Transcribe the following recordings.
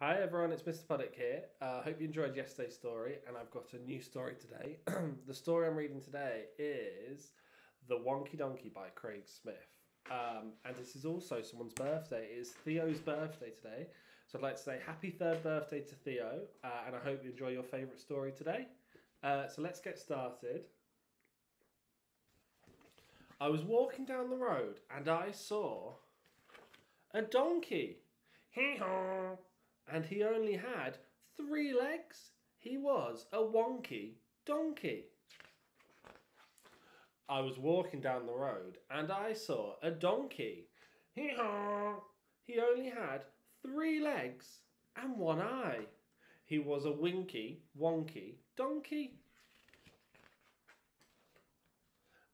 Hi everyone, it's Mr. Puddick here. I uh, hope you enjoyed yesterday's story, and I've got a new story today. the story I'm reading today is The Wonky Donkey by Craig Smith. Um, and this is also someone's birthday. It is Theo's birthday today. So I'd like to say happy third birthday to Theo, uh, and I hope you enjoy your favourite story today. Uh, so let's get started. I was walking down the road and I saw a donkey. Hee haw! And he only had three legs. He was a wonky donkey. I was walking down the road and I saw a donkey. Hee haw! He only had three legs and one eye. He was a winky, wonky donkey.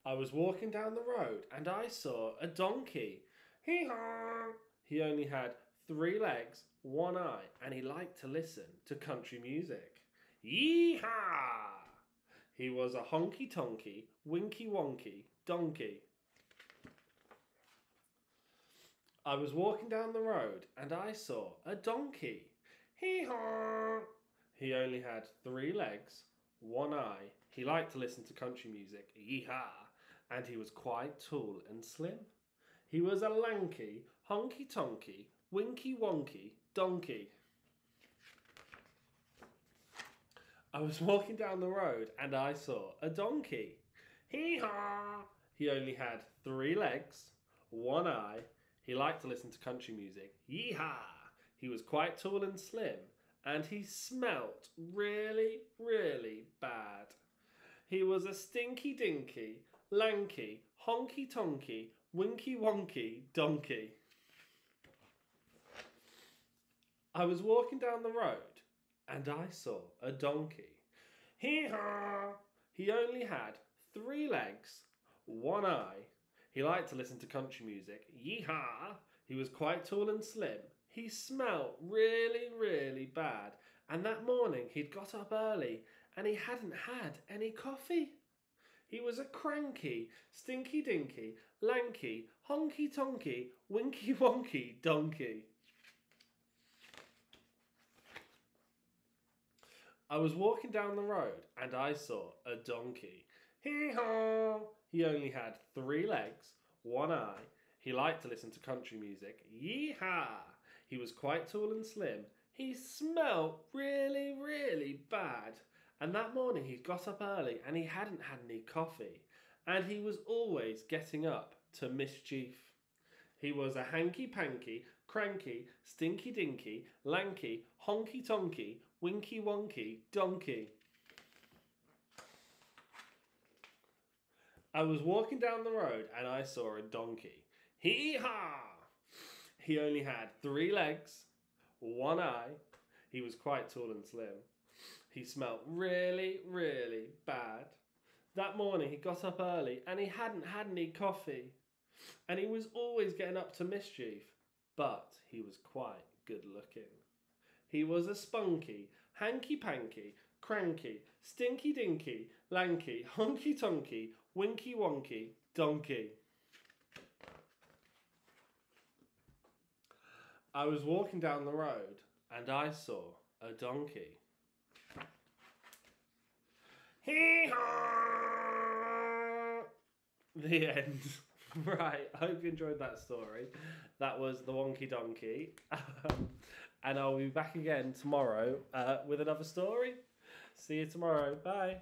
I was walking down the road and I saw a donkey. Hee haw! He only had three legs, one eye, and he liked to listen to country music. Yee-haw! He was a honky tonky, winky wonky donkey. I was walking down the road and I saw a donkey. Hee haw! He only had three legs, one eye. He liked to listen to country music. Yee-haw! And he was quite tall and slim. He was a lanky, honky tonky, winky wonky donkey. I was walking down the road and I saw a donkey. Hee haw! He only had three legs, one eye. He liked to listen to country music. Yee haw! He was quite tall and slim, and he smelt really, really bad. He was a stinky dinky, lanky, honky tonky, winky wonky donkey. I was walking down the road and I saw a donkey. Hee haw! He only had three legs, one eye. He liked to listen to country music. Yee haw! He was quite tall and slim. He smelt really, really bad. And that morning he'd got up early and he hadn't had any coffee. He was a cranky, stinky dinky, lanky, honky tonky, winky wonky donkey. I was walking down the road and I saw a donkey. Hee haw! He only had three legs, one eye. He liked to listen to country music. Yee haw! He was quite tall and slim. He smelt really, really bad. And that morning he'd got up early and he hadn't had any coffee. And he was always getting up to mischief. He was a hanky panky, cranky, stinky dinky, lanky, honky tonky, winky wonky donkey. I was walking down the road and I saw a donkey. Hee haw! He only had three legs, one eye. He was quite tall and slim. He smelt really, really bad. That morning he got up early and he hadn't had any coffee and he was always getting up to mischief, but he was quite good looking. He was a spunky, hanky panky, cranky, stinky dinky, lanky, honky tonky, winky wonky, donkey. I was walking down the road and I saw a donkey. Hee haw! The end. Right, I hope you enjoyed that story. That was the Wonky Donkey. and I'll be back again tomorrow uh, with another story. See you tomorrow. Bye.